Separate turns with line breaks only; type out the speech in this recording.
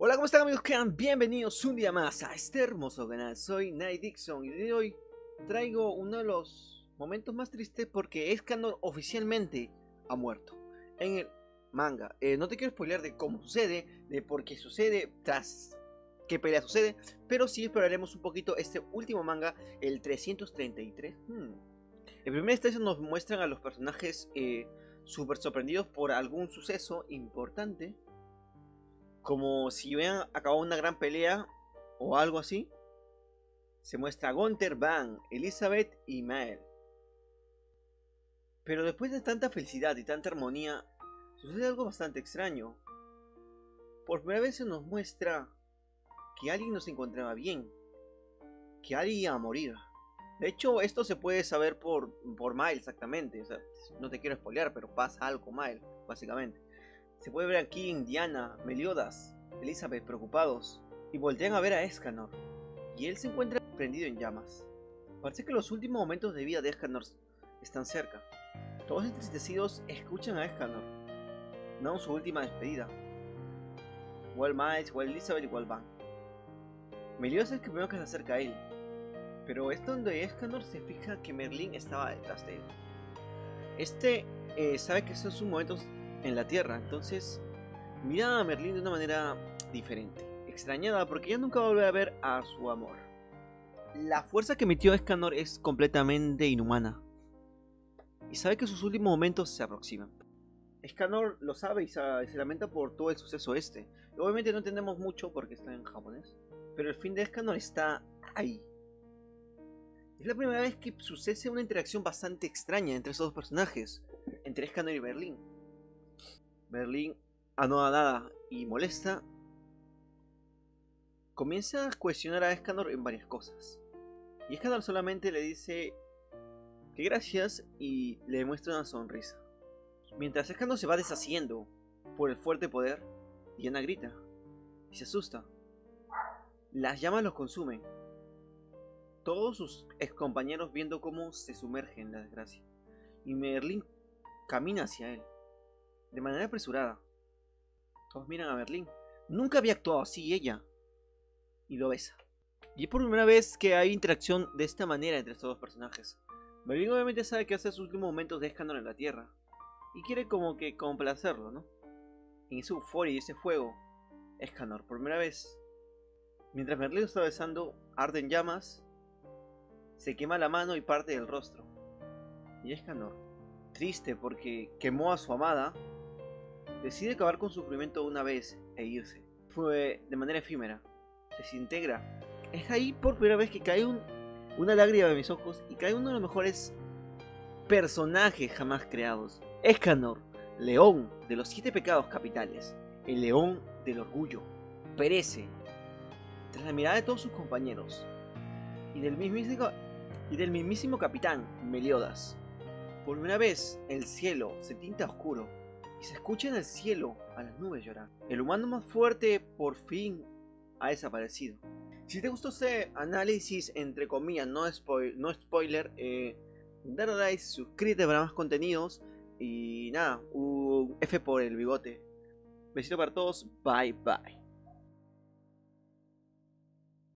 Hola, ¿cómo están amigos? Quedan bienvenidos un día más a este hermoso canal. Soy Night Dixon y hoy traigo uno de los momentos más tristes porque Escanor oficialmente ha muerto en el manga. Eh, no te quiero spoilear de cómo sucede, de por qué sucede, tras qué pelea sucede, pero sí exploraremos un poquito este último manga, el 333. Hmm. En primera instancia nos muestran a los personajes eh, súper sorprendidos por algún suceso importante como si hubieran acabado una gran pelea o algo así. Se muestra Gunther, Van, Elizabeth y Mael. Pero después de tanta felicidad y tanta armonía, sucede algo bastante extraño. Por primera vez se nos muestra que alguien no se encontraba bien, que alguien iba a morir. De hecho, esto se puede saber por, por Mael exactamente. no te quiero spoilear, pero pasa algo con Mael, básicamente. Se puede ver aquí Indiana, Meliodas, Elizabeth preocupados y voltean a ver a Escanor. Y él se encuentra prendido en llamas. Parece que los últimos momentos de vida de Escanor están cerca. Todos entristecidos escuchan a Escanor. No su última despedida. Igual Miles, igual Elizabeth, igual Van. Meliodas es el primero que se acerca a él. Pero es donde Escanor se fija que Merlin estaba detrás de él. Este eh, sabe que estos son momentos en la Tierra, entonces mira a Merlín de una manera diferente, extrañada porque ya nunca va a ver a su amor. La fuerza que emitió Escanor es completamente inhumana y sabe que sus últimos momentos se aproximan. Escanor lo sabe y se, lamenta por todo el suceso este. Obviamente no entendemos mucho porque está en japonés, pero el fin de Escanor está ahí. Es la primera vez que sucede una interacción bastante extraña entre esos dos personajes, entre Escanor y Berlín. Berlín, anodada y molesta, comienza a cuestionar a Escanor en varias cosas. Y Escanor solamente le dice que gracias y le muestra una sonrisa. Mientras Escanor se va deshaciendo por el fuerte poder, Diana grita y se asusta. Las llamas los consumen. Todos sus ex compañeros viendo cómo se sumerge en la desgracia. Y Merlin camina hacia él de manera apresurada. Todos miran a Berlín. Nunca había actuado así ella. Y lo besa. Y es por primera vez que hay interacción de esta manera entre estos dos personajes. Berlín obviamente sabe que hace sus últimos momentos de escándalo en la Tierra. Y quiere como que complacerlo, ¿no? En esa euforia y ese fuego, Escanor, por primera vez. Mientras Merlín está besando, arden llamas, se quema la mano y parte del rostro. Y Escanor, triste porque quemó a su amada, decide acabar con su sufrimiento una vez e irse. Fue de manera efímera. Desintegra. Es ahí por primera vez que cae una lágrima de mis ojos y cae uno de los mejores personajes jamás creados. Escanor, león de los siete pecados capitales, el león del orgullo, perece tras la mirada de todos sus compañeros y del mismísimo, y del mismísimo capitán Meliodas. Por primera vez el cielo se tinta oscuro y se escucha en el cielo a las nubes llorar. El humano más fuerte por fin ha desaparecido. Si te gustó este análisis, entre comillas, no, no spoiler, eh, dale like, suscríbete para más contenidos y nada, un F por el bigote. Besito para todos, bye bye.